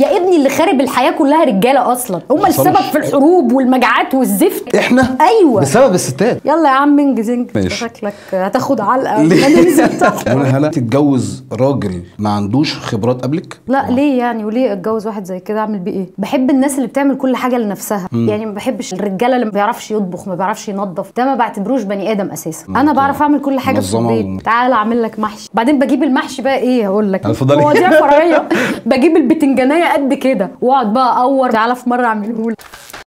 يا ابني اللي خارب الحياة كلها رجالة أصلا. هم. السبب في الحروب والمجاعات والزفت. إحنا؟ أيوه. بسبب الستات. يلا يا عم إنجز إنجز. شكلك هتاخد علقة. ننزل تحت. هلا تتجوز راجل ما عندوش خبرات قبلك؟ لا ليه يعني؟ وليه أتجوز واحد زي كده؟ أعمل بيه إيه؟ بحب الناس اللي بتعمل كل حاجة لنفسها. يعني ما بحبش الرجالة اللي ما بيعرفش يطبخ ما بيعرفش ينظف. ده ما بعتبروش بني آدم أساسا. أنا بعرف أعمل كل حاجة في البيت. و- تعال أعمل لك محشي. بعدين بجيب المحشي بقى إيه؟ هقول لك. مواضيع فرعيه بجيب البتنجانية قد كده. واقعد بقى أقور. تعالى في مرة اعمله لك